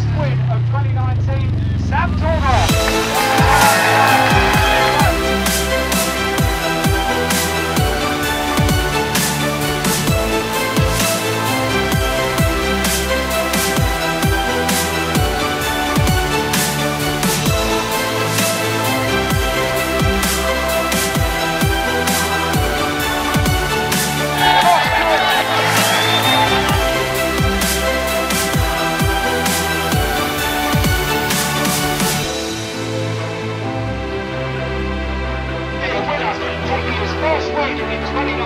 first win of 2019. Sam Thank you.